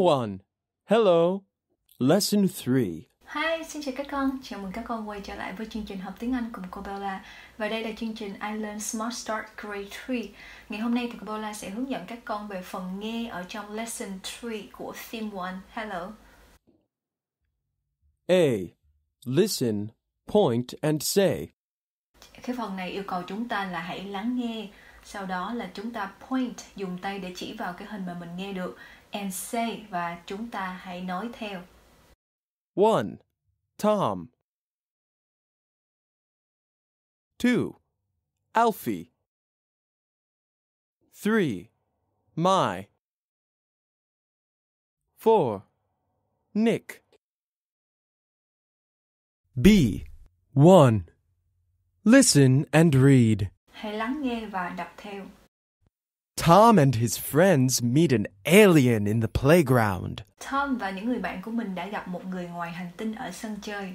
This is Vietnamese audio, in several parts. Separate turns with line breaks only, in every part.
1. Hello. Lesson 3.
Hi, xin chào các con. Chào mừng các con quay trở lại với chương trình học tiếng Anh cùng cô Bella. Và đây là chương trình I Learn Smart Start Grade 3. Ngày hôm nay thì cô Bella sẽ hướng dẫn các con về phần nghe ở trong Lesson 3 của Theme 1. Hello.
A. Listen, point, and say.
Cái phần này yêu cầu chúng ta là hãy lắng nghe. Sau đó là chúng ta point, dùng tay để chỉ vào cái hình mà mình nghe được. And say, và chúng ta hãy nói theo.
1. Tom. 2. Alfie. 3. My. 4. Nick. B. 1. Listen and read.
Hãy lắng nghe và đọc theo.
Tom and his friends meet an alien in the playground.
Tom và những người bạn của mình đã gặp một người ngoài hành tinh ở sân chơi.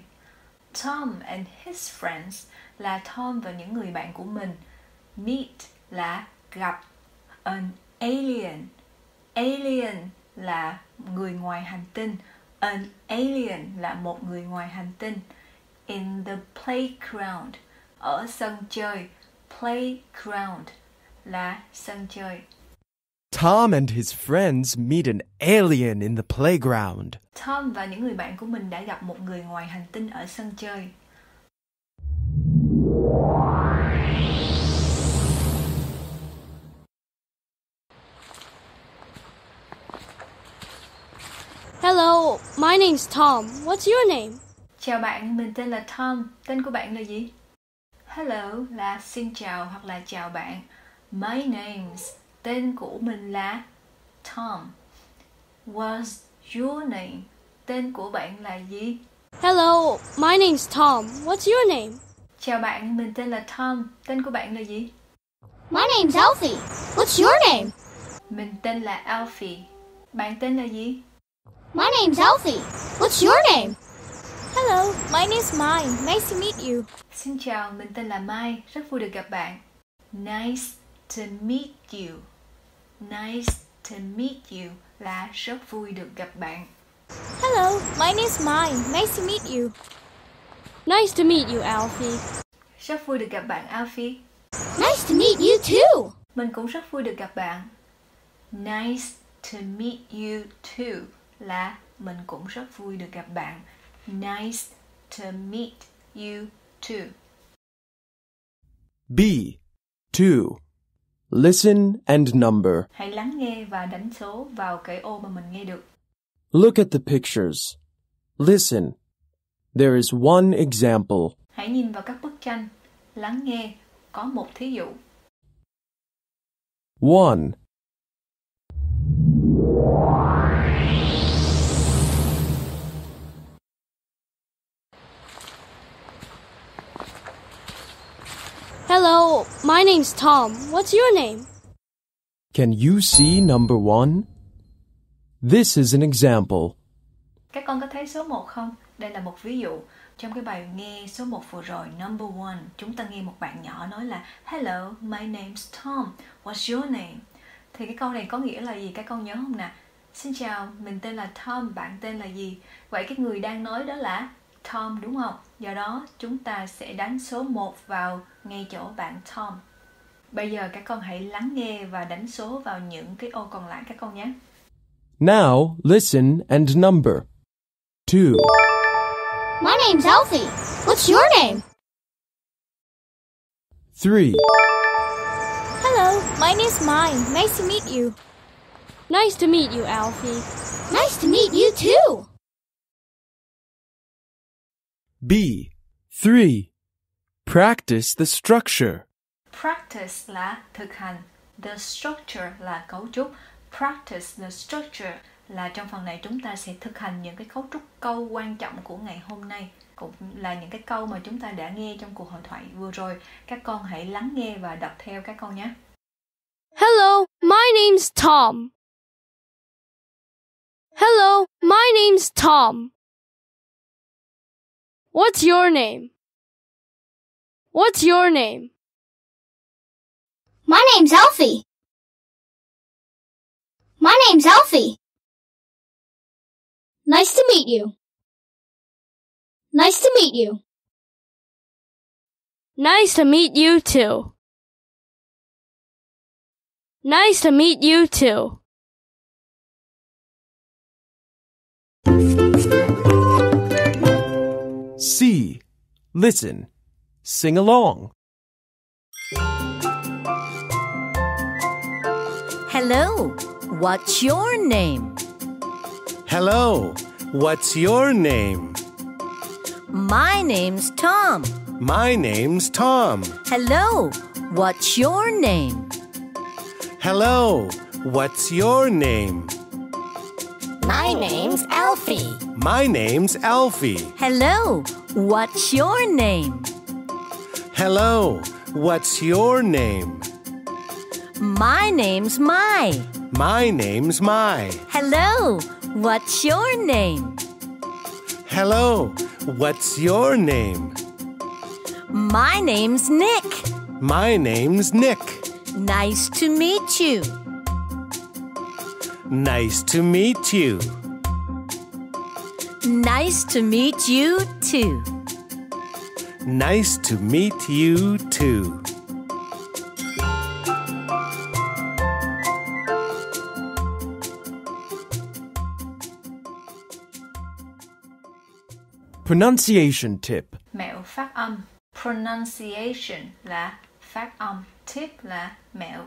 Tom and his friends là Tom và những người bạn của mình. Meet là gặp. An alien. Alien là người ngoài hành tinh. An alien là một người ngoài hành tinh. In the playground, ở sân chơi. Playground là sân chơi.
Tom and his friends meet an alien in the playground.
Tom và những người bạn của mình đã gặp một người ngoài hành tinh ở sân chơi.
Hello, my name's Tom. What's your name?
Chào bạn, mình tên là Tom. Tên của bạn là gì? Hello là xin chào hoặc là chào bạn. My name's tên của mình là Tom. What's your name? Tên của bạn là gì?
Hello, my name's Tom. What's your name?
Chào bạn, mình tên là Tom. Tên của bạn là gì?
My name's Elfie. What's your name?
Mình tên là Alfie. Bạn tên là gì?
My name's Elfie. What's your name?
Hello, my name's Mine. Nice to meet you.
Xin chào, mình tên là Mai. Rất vui được gặp bạn. Nice to meet you. Nice to meet you là rất vui được gặp bạn.
Hello, my name's Mine. Nice to meet you. Nice to meet you, Alfie.
Rất vui được gặp bạn Alfie.
Nice to meet you too.
Mình cũng rất vui được gặp bạn. Nice to meet you too là mình cũng rất vui được gặp bạn. Nice to meet you too.
B. 2. Listen and number.
Hãy lắng nghe và đánh số vào cái ô mà mình nghe được.
Look at the pictures. Listen. There is one example.
Hãy nhìn vào các bức tranh. Lắng nghe. Có một thí dụ.
1.
Hello, my name's Tom. What's your name?
Can you see number 1? This is an example.
Các con có thấy số 1 không? Đây là một ví dụ. Trong cái bài nghe số 1 vừa rồi, number one, chúng ta nghe một bạn nhỏ nói là Hello, my name's Tom. What's your name? Thì cái câu này có nghĩa là gì? Các con nhớ không nè? Xin chào, mình tên là Tom, bạn tên là gì? Vậy cái người đang nói đó là Tom đúng không? Do đó chúng ta sẽ đánh số 1 vào ngay chỗ bạn Tom. Bây giờ các con hãy lắng nghe và đánh số vào những cái ô còn lại các con nhé.
Now listen and number. 2.
My name's Elfie. What's your name?
3.
Hello, my name's Mine. Nice to meet you. Nice to meet you, Alfie.
Nice to meet you too.
B. 3. Practice the structure.
Practice là thực hành, the structure là cấu trúc. Practice the structure là trong phần này chúng ta sẽ thực hành những cái cấu trúc câu quan trọng của ngày hôm nay cũng là những cái câu mà chúng ta đã nghe trong cuộc hội thoại vừa rồi. Các con hãy lắng nghe và đọc theo các con nhé.
Hello, my name's Tom. Hello, my name's Tom. What's your name? What's your name?
My name's Elfie. My name's Elfie. Nice to meet you. Nice to meet you.
Nice to meet you too. Nice to meet you too.
C. Listen. Sing along.
Hello, what's your name?
Hello, what's your name?
My name's Tom.
My name's Tom.
Hello, what's your name?
Hello, what's your name?
My name's Alfie.
My name's Alfie.
Hello, what's your name?
Hello, what's your name?
My name's Mai.
My name's Mai.
Hello, what's your name?
Hello, what's your name?
My name's Nick.
My name's Nick.
Nice to meet you.
Nice to meet you.
Nice to meet you too.
Nice to meet you too.
Pronunciation tip.
Mẹo phát âm. Pronunciation là phát âm. Tip là mẹo.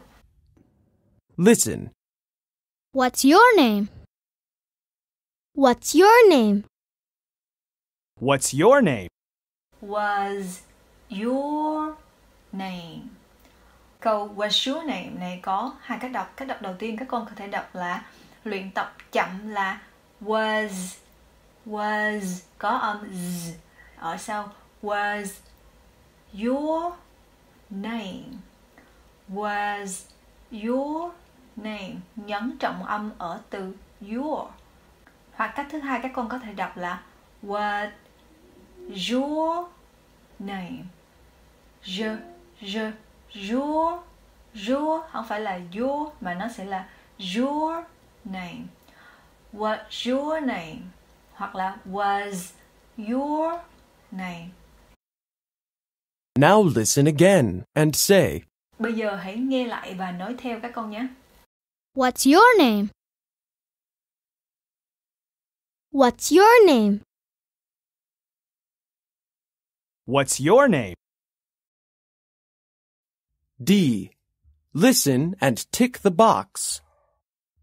Listen.
What's your name? What's your name?
What's your name?
Was your name? Câu was your name này có hai cách đọc. Cách đọc đầu tiên các con có thể đọc là luyện tập chậm là was was có âm z ở sau was your name was your name nhấn trọng âm ở từ your. Hoặc cách thứ hai các con có thể đọc là what your name. Je je your your không phải là your mà nó sẽ là your name. What's your name? Hoặc là was your name.
Now listen again and say,
bây giờ hãy nghe lại và nói theo các con nhé
What's your name? What's your name?
What's your name?
D. Listen and tick the box.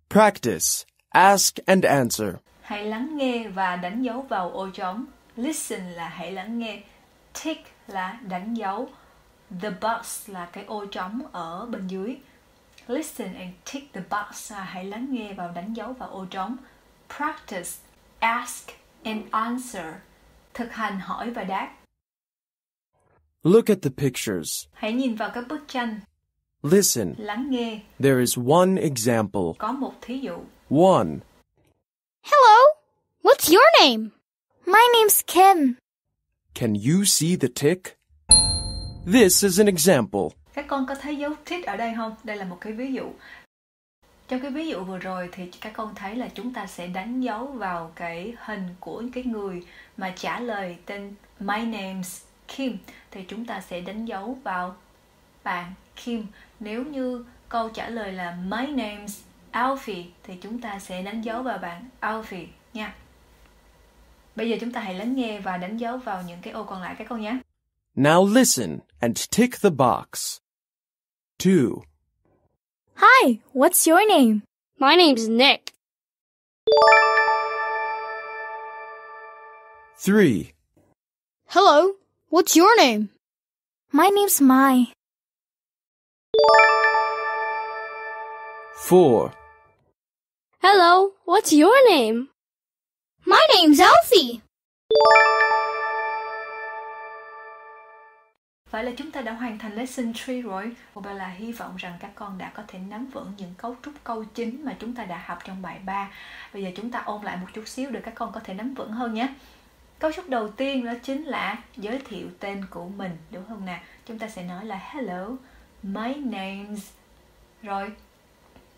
Practice. Ask and answer.
hãy lắng nghe và đánh dấu vào ô trống listen là hãy lắng nghe tick là đánh dấu the box là cái ô trống ở bên dưới listen and tick the box là hãy lắng nghe và đánh dấu vào ô trống practice ask and answer thực hành hỏi và đáp
Look at the pictures.
hãy nhìn vào các bức tranh
Listen.
lắng nghe
There is one example.
có một thí dụ
One.
Hello. What's your name?
My name's Kim.
Can you see the tick? This is an example.
Các con có thấy dấu tick ở đây không? Đây là một cái ví dụ. Trong cái ví dụ vừa rồi thì các con thấy là chúng ta sẽ đánh dấu vào cái hình của cái người mà trả lời tên My name's Kim thì chúng ta sẽ đánh dấu vào bạn Kim. Nếu như câu trả lời là My name's Alfie thì chúng ta sẽ đánh dấu vào bạn Alfie nha. Bây giờ chúng ta hãy lắng nghe và đánh dấu vào những cái ô còn lại các con nhé.
Now listen and tick the box. Two.
Hi. What's your name? My name's Nick.
Three.
Hello. What's your name?
My name's Mai.
Four.
Hello. What's your name?
My name's Alfie.
Vậy là chúng ta đã hoàn thành lesson 3 rồi. Và là hy vọng rằng các con đã có thể nắm vững những cấu trúc câu chính mà chúng ta đã học trong bài 3. Bây giờ chúng ta ôn lại một chút xíu để các con có thể nắm vững hơn nhé. Cấu trúc đầu tiên đó chính là giới thiệu tên của mình, đúng không nào? Chúng ta sẽ nói là Hello, my name's rồi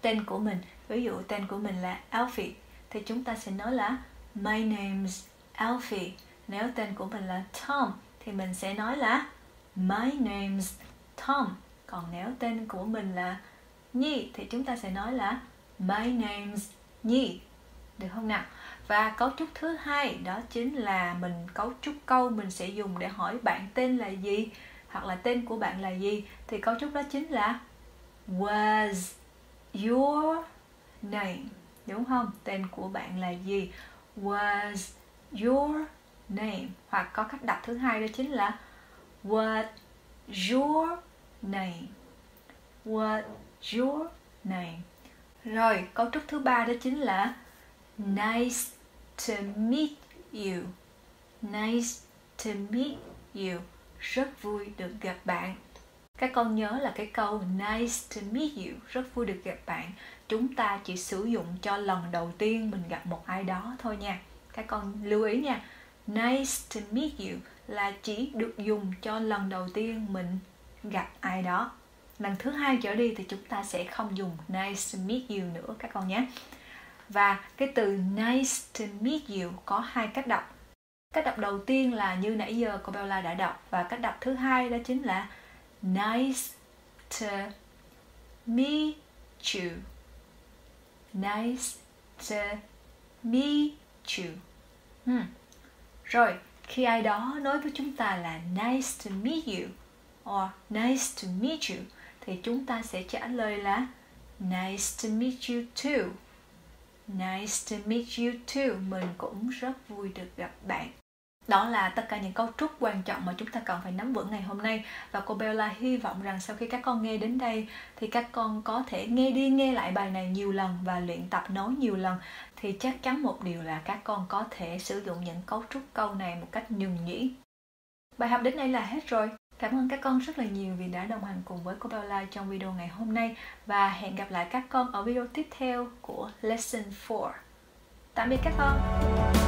tên của mình. Ví dụ tên của mình là Alfie thì chúng ta sẽ nói là My name's Alfie. Nếu tên của mình là Tom thì mình sẽ nói là My name's Tom. Còn nếu tên của mình là Nhi, thì chúng ta sẽ nói là My name's Nhi. Được không nào? Và cấu trúc thứ hai đó chính là mình cấu trúc câu mình sẽ dùng để hỏi bạn tên là gì, hoặc là tên của bạn là gì thì cấu trúc đó chính là was your name đúng không tên của bạn là gì was your name hoặc có cách đọc thứ hai đó chính là what your name? What your name? Rồi cấu trúc thứ ba đó chính là nice to meet you. Nice to meet you. Rất vui được gặp bạn. Các con nhớ là cái câu nice to meet you. Rất vui được gặp bạn. Chúng ta chỉ sử dụng cho lần đầu tiên mình gặp một ai đó thôi nha. Các con lưu ý nha. Nice to meet you là chỉ được dùng cho lần đầu tiên mình gặp ai đó. Lần thứ hai trở đi thì chúng ta sẽ không dùng nice to meet you nữa các con nhé. Và cái từ nice to meet you có hai cách đọc. Cách đọc đầu tiên là như nãy giờ cô Bella đã đọc và cách đọc thứ hai đó chính là nice to meet you. Nice to meet you. Hmm. rồi khi ai đó nói với chúng ta là nice to meet you or nice to meet you, thì chúng ta sẽ trả lời là nice to meet you too. Nice to meet you too. Mình cũng rất vui được gặp bạn đó là tất cả những cấu trúc quan trọng mà chúng ta cần phải nắm vững ngày hôm nay. Và cô Bella hy vọng rằng sau khi các con nghe đến đây, thì các con có thể nghe đi nghe lại bài này nhiều lần và luyện tập nói nhiều lần. Thì chắc chắn một điều là các con có thể sử dụng những cấu trúc câu này một cách nhuần nhuyễn bài học đến đây là hết rồi. Cảm ơn các con rất là nhiều vì đã đồng hành cùng với cô Bella trong video ngày hôm nay. Và hẹn gặp lại các con ở video tiếp theo của Lesson 4. Tạm biệt các con!